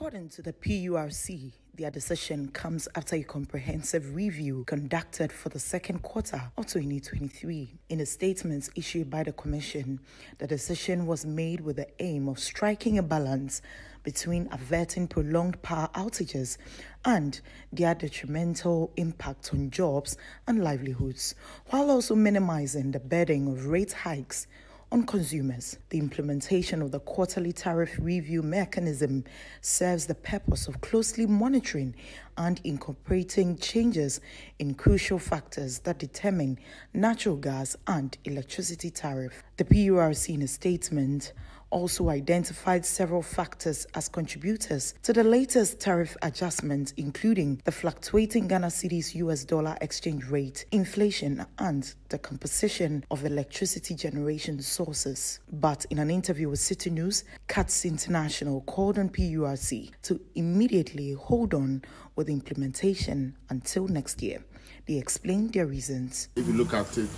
According to the PURC, their decision comes after a comprehensive review conducted for the second quarter of 2023. In a statement issued by the Commission, the decision was made with the aim of striking a balance between averting prolonged power outages and their detrimental impact on jobs and livelihoods, while also minimizing the burden of rate hikes on consumers. The implementation of the quarterly tariff review mechanism serves the purpose of closely monitoring and incorporating changes in crucial factors that determine natural gas and electricity tariff. The PURC in a statement also identified several factors as contributors to the latest tariff adjustment, including the fluctuating Ghana cedi's US dollar exchange rate, inflation, and the composition of electricity generation sources. But in an interview with Citi News, CUTS International called on PURC to immediately hold on with implementation until next year. They explained their reasons. If you look at it,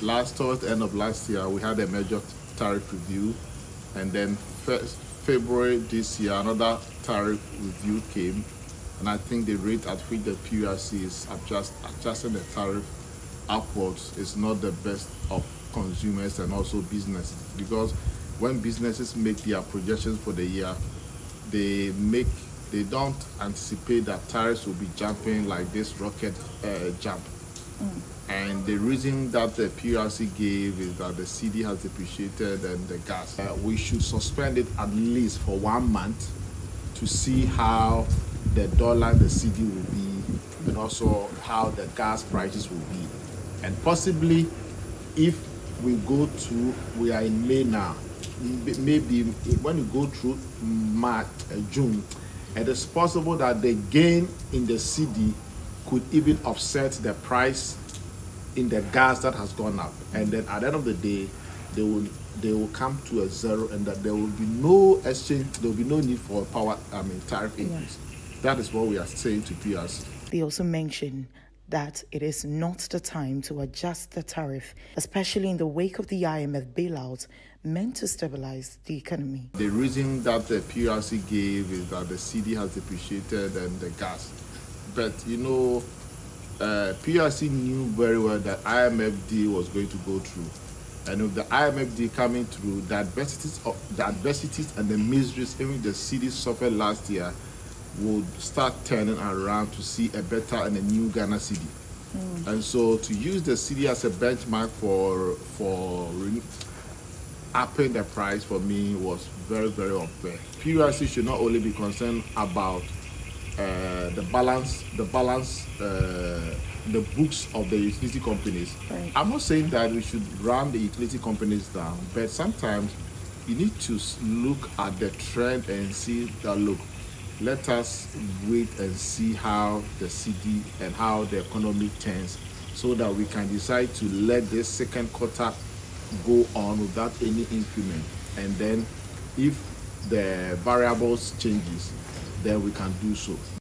last end of last year, we had a major tariff review and then first February this year another tariff review came. And I think the rate at which the PURC is adjust, adjusting the tariff upwards is not the best of consumers and also businesses. Because when businesses make their projections for the year they make they don't anticipate that tariffs will be jumping like this rocket uh, jump And the reason that the PRC gave is that the cedi has depreciated and the gas. Uh, we should suspend it at least for one month to see how the dollar, the cedi will be, and also how the gas prices will be. And possibly, if we go to, we are in May now, maybe when you go through March, uh, June, it is possible that the gain in the cedi could even offset the price in the gas that has gone up and then at the end of the day they will they will come to a zero and that there will be no exchange there will be no need for power i mean tariff increase yeah. that is what we are saying to PURC. they also mentioned that it is not the time to adjust the tariff, especially in the wake of the IMF bailout meant to stabilize the economy. The reason that the PRC gave is that the cedi has depreciated and the gas. But you know, uh, PURC knew very well that IMFD was going to go through. And with the IMFD coming through, the adversities, of, the adversities and the miseries even the cedi suffered last year would start turning around to see a better and a new Ghana cedi. Mm. And so to use the cedi as a benchmark for for upping the price for me was very, very unfair. PRC should not only be concerned about uh, the balance, the balance, uh, the books of the utility companies. Right. I'm not saying that we should run the utility companies down, but sometimes you need to look at the trend and see that look. Let us wait and see how the cedi and how the economy turns, so that we can decide to let this second quarter go on without any increment, and then if the variables changes then we can do so.